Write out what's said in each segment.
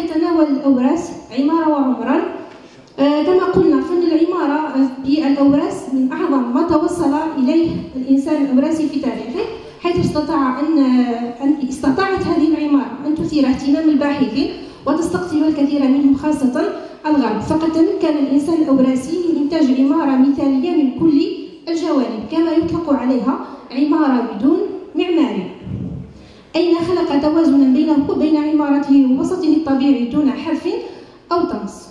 يتناول الأوراس عمارة وعمرا. آه، كما قلنا فن العمارة بالأوراس من أعظم ما توصل إليه الإنسان الأوراسي في تاريخه حيث استطاع أن أن استطاعت هذه العمارة أن تثير اهتمام الباحثين وتستقطب الكثير منهم خاصة الغرب. فقد تمكن الإنسان الأوراسي من إنتاج عمارة مثالية من كل الجوانب كما يطلق عليها عمارة بدون أين خلق توازنا بينه وبين عمارته ووسطه الطبيعي دون حرف أو طمس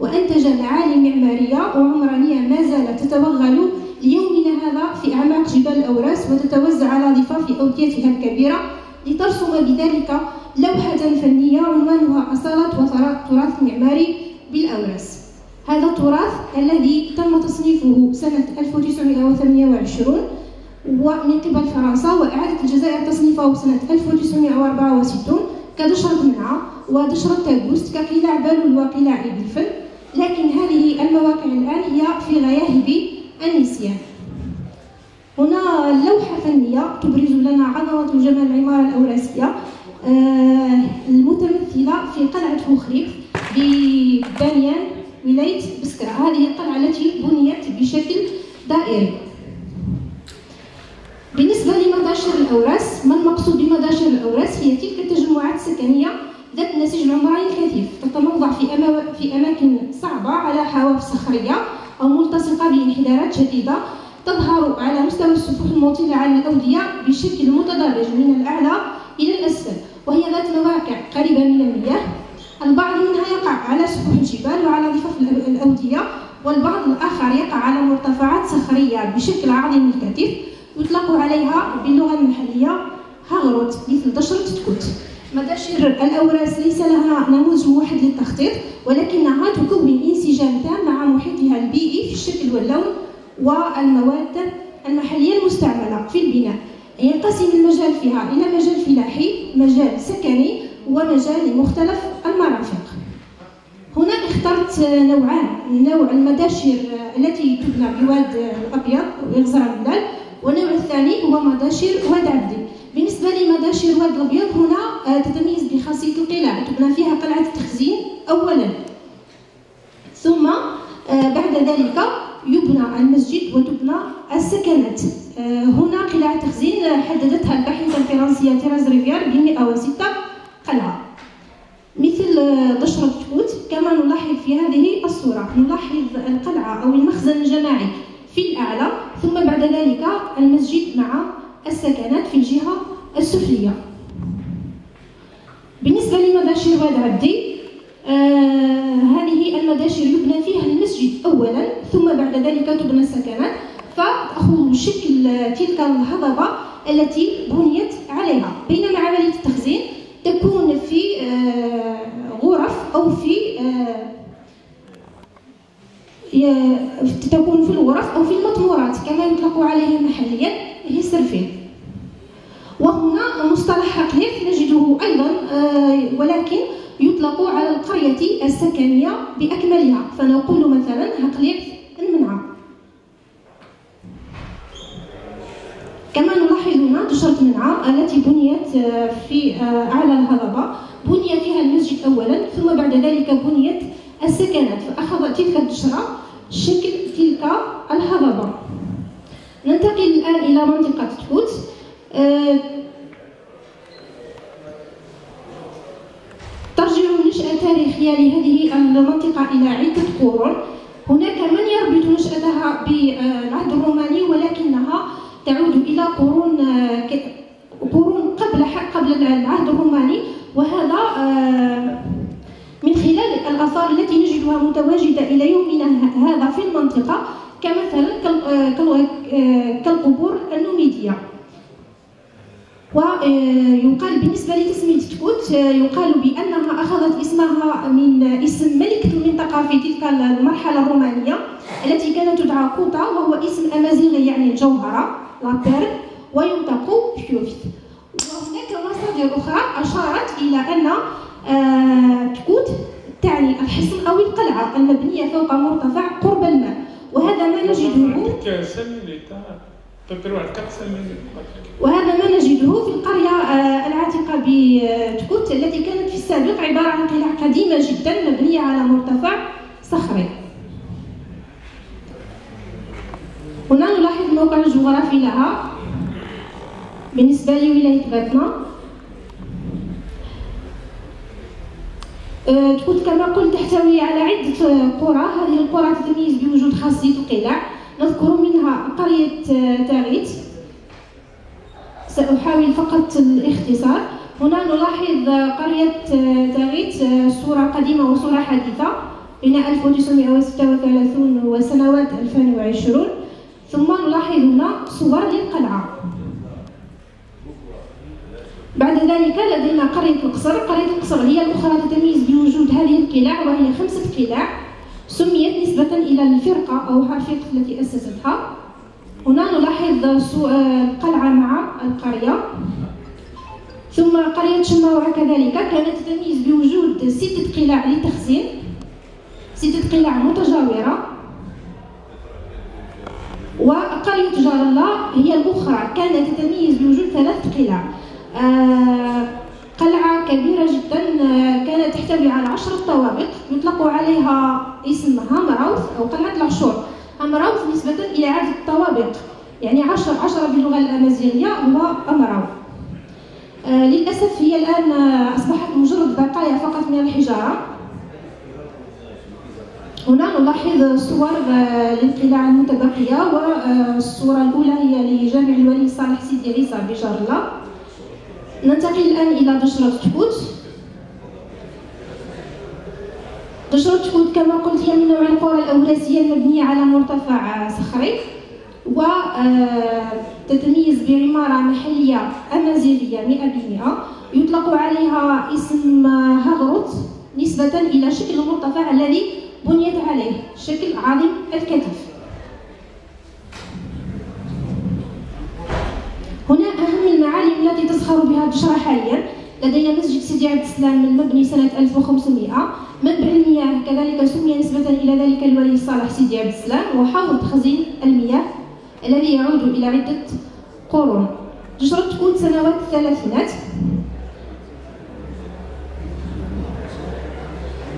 وأنتج معالم معمارية وعمرانية ما زالت تتوغل ليومنا هذا في أعماق جبال الأوراس وتتوزع على ضفاف أوديتها الكبيرة لترسم بذلك لوحة فنية عنوانها أصالة وتراث معماري بالأوراس. هذا التراث الذي تم تصنيفه سنة 1928 ومن قبل فرنسا وإعادة الجزائر تصنيفه سنة 1964 كدشرة منعة ودشرة تاغوست كقلاع بالول وقلاع بالفن لكن هذه المواقع الآن هي في غياهب النسيان. هنا لوحة فنية تبرز لنا عظمة وجمال العمارة الأوراسية آه، المتمثلة في قلعة خوخريف ببانيان ولاية بسكرة. هذه القلعة التي بنيت بشكل دائري بالنسبة لمداشر الأوراس ما المقصود بمداشر الأوراس؟ هي تلك التجمعات السكنية ذات النسيج العمراني الكثيف تتموضع في, في أماكن صعبة على حواف صخرية أو ملتصقة بانحدارات شديدة تظهر على مستوى السفوح المطلة على الأودية بشكل متدرج من الأعلى إلى الأسفل وهي ذات مواقع قريبة من المياه. البعض منها يقع على سفوح الجبال وعلى ضفاف الأودية والبعض الآخر يقع على مرتفعات صخرية بشكل عظيم الكثيف. يطلق عليها باللغة المحلية هاغروت مثل دشرة تكوت مداشر الأوراس ليس لها نموذج موحد للتخطيط ولكنها تكون انسجام تام مع محيطها البيئي في الشكل واللون والمواد المحلية المستعملة في البناء. ينقسم المجال فيها إلى مجال فلاحي مجال سكني ومجال لمختلف المرافق. هنا اخترت نوعان نوع المداشر التي تبنى بواد الأبيض ويغزر أملال والنوع الثاني هو مداشر واد عبدي. بالنسبة لمداشر واد الأبيض هنا آه، تتميز بخاصية القلاع تبنى فيها قلعة التخزين أولا. ثم آه، بعد ذلك يبنى المسجد وتبنى السكنات. آه، هنا قلاع تخزين حددتها الباحثة الفرنسية تيريز ريفيير ب 106 قلعة. مثل دشرة توت كما نلاحظ في هذه الصورة. نلاحظ القلعة أو المخزن الجماعي في الأعلى. ثم بعد ذلك المسجد مع السكنات في الجهة السفلية. بالنسبة لمداشر واد عبدي آه هذه المداشر يبنى فيها المسجد أولا ثم بعد ذلك تبنى السكنات فتأخذ شكل تلك الهضبة التي بنيت عليها. بينما عملية التخزين تكون في آه غرف أو في آه تكون في الغرف أو في المطمورات كما يطلق عليها محليا هي سرفين وهنا مصطلح هقليف نجده أيضا آه، ولكن يطلق على القرية السكنية بأكملها. فنقول مثلا هقليف المنعة كما نلاحظ هنا تشرة منعة التي بنيت آه، في آه، أعلى الهضبة. بني فيها المسجد أولا ثم بعد ذلك بنيت السكنات فأخذ تلك الدشرة شكل تلك الهضبة. ننتقل الآن إلى منطقة تكوت أه ترجع النشأة التاريخية لهذه المنطقة إلى عدة قرون. هناك من يربط نشأتها بالعهد الروماني ولكنها تعود إلى قرون آه، قرون قبل قبل العهد الروماني. وهذا خلال الآثار التي نجدها متواجدة إلى يومنا هذا في المنطقة كمثلا كالقبور النوميدية. ويقال بالنسبة لتسمية تكوت يقال بأنها أخذت اسمها من اسم ملكة المنطقة في تلك المرحلة الرومانية التي كانت تدعى كوتا وهو اسم أمازيغي يعني الجوهرة لابير وينطق بيوفت وهناك مصادر أخرى أشارت إلى أن آه، تكوت تعني الحصن أو القلعة المبنية فوق مرتفع قرب الماء وهذا ما نجده وهذا ما نجده في القرية آه، العاتقة بتكوت التي كانت في السابق عبارة عن قلعة قديمة جدا مبنية على مرتفع صخري. هنا نلاحظ الموقع الجغرافي لها. بالنسبة لولاية باتنا آه، تكون كما قلت تحتوي على عدة قرى. هذه القرى تتميز بوجود خاصية القلاع نذكر منها قرية آه، تاغيت. سأحاول فقط الاختصار. هنا نلاحظ قرية آه، تاغيت صورة قديمة وصورة حديثة. بين 1936 وسنوات 2020 ثم نلاحظ هنا صور للقلعة. بعد ذلك لدينا قرية القصر. قرية القصر هي الأخرى تتميز بوجود هذه القلاع وهي خمسة قلاع سميت نسبة إلى الفرقة أو الفرقة التي أسستها. هنا نلاحظ القلعة مع القرية. ثم قرية شماوة كذلك كانت تتميز بوجود ستة قلاع للتخزين ستة قلاع متجاورة. وقرية جار الله هي الأخرى كانت تتميز بوجود ثلاث قلاع آه، قلعة كبيرة جدا آه، كانت تحتوي على عشرة طوابق يطلق عليها اسم هامراوث أو قلعة العشور هامراوث نسبة إلى عدد الطوابق يعني عشر عشرة باللغة الأمازيغية هو أمراوث آه للأسف هي الآن أصبحت مجرد بقايا فقط من الحجارة. هنا نلاحظ صور للقلاع المتبقية والصورة الأولى هي لجامع الولي صالح سيدي عيسى بجار الله ننتقل الآن إلى دشرة تكوت دشرة تكوت كما قلت هي من نوع القرى الأوراسية المبنية على مرتفع صخري وتتميز بعمارة محلية أمازيغية 100% يطلق عليها اسم هاغروت نسبة إلى شكل المرتفع الذي بنيت عليه شكل عظيم الكتف. التي تزخر بها البشرة حاليا. لدينا مسجد سيدي عبد السلام المبني سنة 1500 منبع المياه كذلك سمي نسبة إلى ذلك الولي صالح سيدي عبد السلام وحوض تخزين المياه الذي يعود إلى عدة قرون. جشرة تكون سنوات الثلاثينات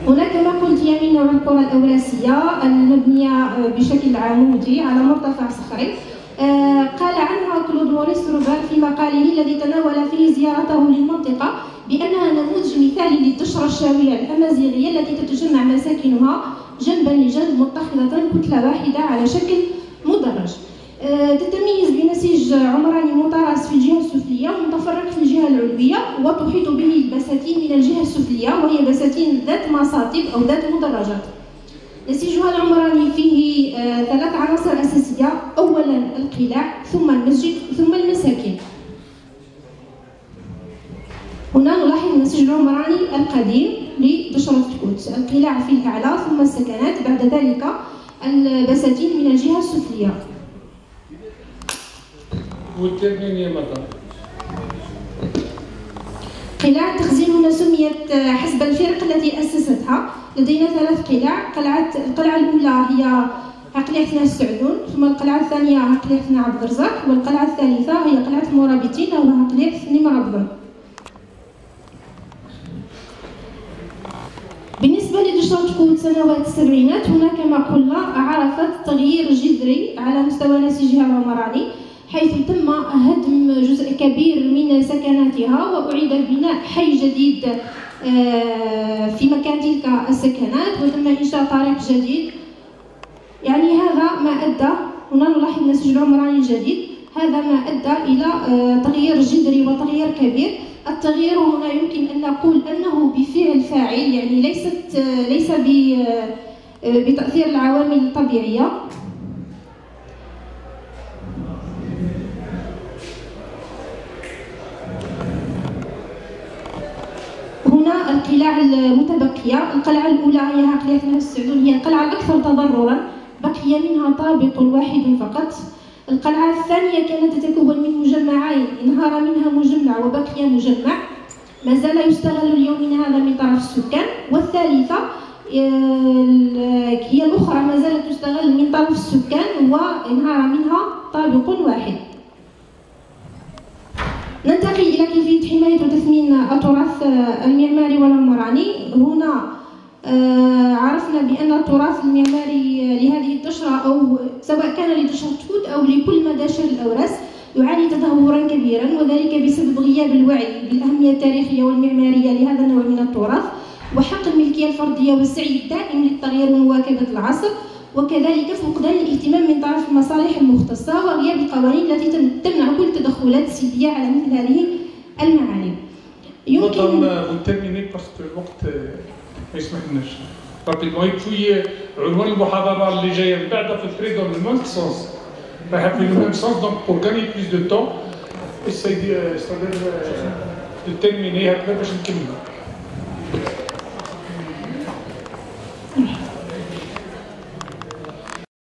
هنا كما قلت نوع القرى الأوراسية المبنية بشكل عمودي على مرتفع صخري. آه، قال كلود موريس روبر في مقاله الذي تناول فيه زيارته للمنطقة بأنها نموذج مثالي للدشرة الشاوية الأمازيغية التي تتجمع مساكنها جنبا لجنب متخذة كتلة واحدة على شكل مدرج. آه، تتميز بنسيج عمراني متراص في الجهة السفلية ومتفرق في الجهة العلوية وتحيط به البساتين من الجهة السفلية وهي بساتين ذات مصاطب أو ذات مدرجات. نسيجها العمراني فيه آه، ثلاث عناصر أساسية. أولا القلاع ثم المسجد ثم المساكن. هنا نلاحظ النسيج العمراني القديم لبشرة كوت القلاع في الأعلى ثم السكنات. بعد ذلك البساتين من الجهة السفلية. قلاع التخزين هنا سميت حسب الفرق التي أسستها. لدينا ثلاث قلاع. قلعة القلعة الأولى هي عقلية السعدون ثم القلعة الثانية عقلية عبد الرزاق والقلعة الثالثة هي قلعة المرابطين أو عقلية نمرابضن بالنسبة لدشرة كوت سنوات السبعينات هنا كما قلنا عرفت تغيير جذري على مستوى نسيجها العمراني حيث تم هدم جزء كبير من سكناتها وأعيد بناء حي جديد آه، في مكان تلك السكنات وتم إنشاء طريق جديد. يعني هذا ما أدى هنا نلاحظ النسيج العمراني الجديد هذا ما أدى إلى آه، تغيير جذري وتغيير كبير. التغيير هنا يمكن أن نقول أنه بفعل فاعل يعني ليست آه، ليس بتأثير العوامل الطبيعية هنا القلاع المتبقية. القلعة الأولى هي عقلية السعدون هي القلعة الأكثر تضررا. بقي منها طابق واحد فقط. القلعة الثانية كانت تتكون من مجمعين انهار منها مجمع وبقي مجمع. ما زال يستغل اليوم من هذا من طرف السكان. والثالثة هي الأخرى ما زالت تستغل من طرف السكان وانهار منها طابق واحد. ننتقل إلى كيفية حماية وتثمين التراث المعماري والعمراني. هنا آه، عرفنا بأن التراث المعماري لهذه الدشرة أو سواء كان لدشرة فود أو لكل مداشر الأورث يعاني تدهورا كبيرا وذلك بسبب غياب الوعي بالأهمية التاريخية والمعمارية لهذا النوع من التراث وحق الملكية الفردية والسعي الدائم للتغيير ومواكبة العصر. وكذلك فقدان الاهتمام من طرف المصالح المختصة وغياب القوانين التي تمنع كل التدخلات السلبية على مثل هذه المعالم يمكن وترميني الوقت ما يسمحلناش رابيدمون عنوان المحاضرة اللي جاية من بعد في سونس في سونس دونك بور غاني بلوس دو تون de terminer هكذا باش نكملوا